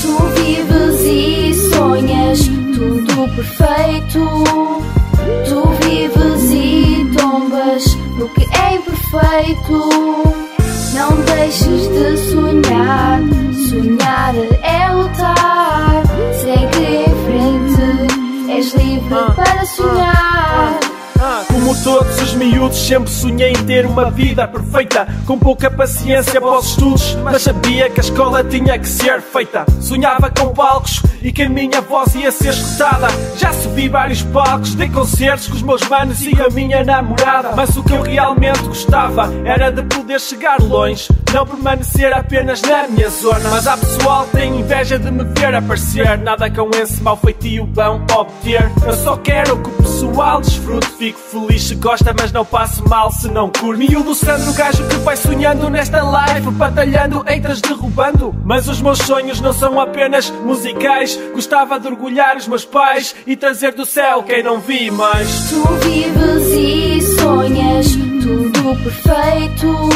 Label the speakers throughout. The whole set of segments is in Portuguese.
Speaker 1: Tu vives e sonhas tudo perfeito. Tu vives e tombas no que é imperfeito. Não deixes de sonhar, sonhar é lutar. Segue em frente, és livre ah, para ah, ah. sonhar.
Speaker 2: Como todos os miúdos, sempre sonhei em ter uma vida perfeita. Com pouca paciência para os estudos, mas sabia que a escola tinha que ser feita. Sonhava com palcos e que a minha voz ia ser escutada. Já subi vários palcos, dei concertos com os meus manos e a minha namorada. Mas o que eu realmente gostava era de poder chegar longe, não permanecer apenas na minha zona. Mas há pessoal que tem inveja de me ver aparecer. Nada com esse mau feitio vão obter. Eu só quero que o pessoal desfrute, fico feliz se gosta, mas não passo mal se não curte. Miúdo Sandro, gajo que vai sonhando nesta live, batalhando, entras derrubando. Mas os meus sonhos não são apenas musicais. Gostava de orgulhar os meus pais e trazer do céu quem não vi mais.
Speaker 1: Tu vives e sonhas tudo perfeito.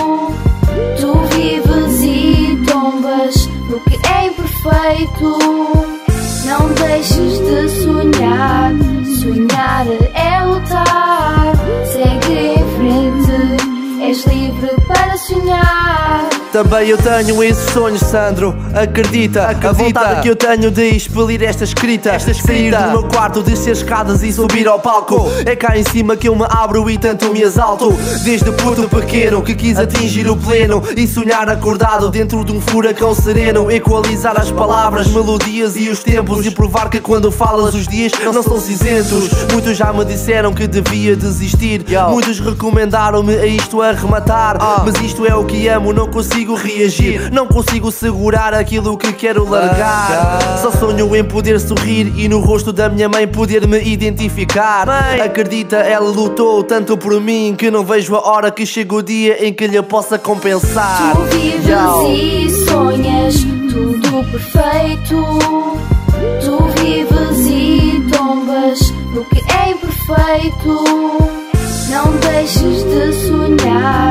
Speaker 1: Tu vives e tombas no que é imperfeito. Não deixes de
Speaker 3: Também eu tenho esses sonhos, Sandro. Acredita, a vontade que eu tenho de expelir esta escrita. Esta escrita. Sair do meu quarto, descer escadas e subir ao palco. É cá em cima que eu me abro e tanto me exalto. Desde puto pequeno que quis atingir o pleno e sonhar acordado dentro de um furacão sereno. Equalizar as palavras, melodias e os tempos e provar que quando falas os dias não são cinzentos. Muitos já me disseram que devia desistir. Muitos recomendaram-me a isto arrematar. Mas isto é o que amo, não consigo reagir. Não consigo segurar aquilo que quero largar. Só sonho em poder sorrir e no rosto da minha mãe poder me identificar. Acredita, ela lutou tanto por mim que não vejo a hora que chega o dia em que lhe possa compensar.
Speaker 1: Tu vives
Speaker 3: Yo.
Speaker 1: e sonhas tudo perfeito. Tu vives e tombas no que é imperfeito. Não deixes de sonhar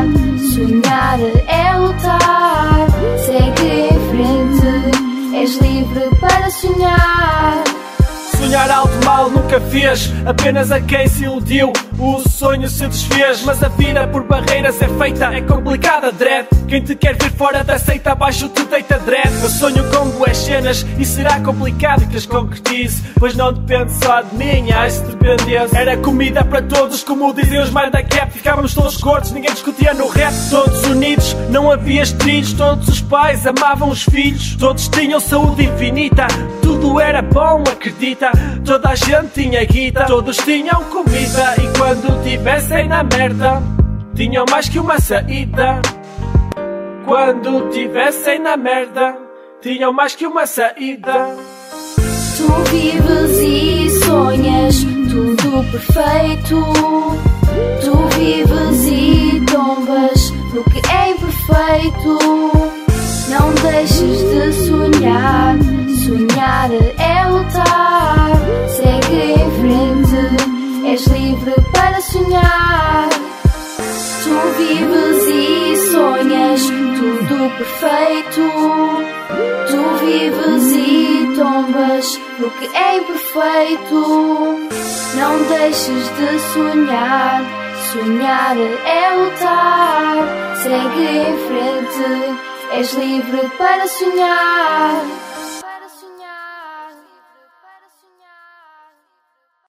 Speaker 2: nunca fez, apenas a quem se iludiu. O sonho se desfez, mas a vida por barreiras é feita, é complicada, dread. Quem te quer ver fora da seita, abaixo te deita dread. Eu sonho com boas cenas e será complicado que as concretize, pois não depende só de mim, ai se dependesse. Era comida para todos, como dizem os mais da cap. Ficávamos todos gordos, ninguém discutia no rap. Todos unidos, não havia estrilhos, todos os pais amavam os filhos, todos tinham saúde infinita. Tudo era bom, acredita. Toda a gente tinha guita, todos tinham comida. Tivessem na merda, tinham mais que uma saída. Quando tivessem na merda, tinham mais que uma saída.
Speaker 1: Tu vives e sonhas tudo perfeito. Tu vives e tombas no que é imperfeito. Não deixes de sonhar, sonhar é lutar. Segue em frente, és livre sonhar. Tu vives e sonhas tudo perfeito. Tu vives e tombas no que é imperfeito. Não deixes de sonhar, sonhar é lutar. Segue em frente, és livre para sonhar.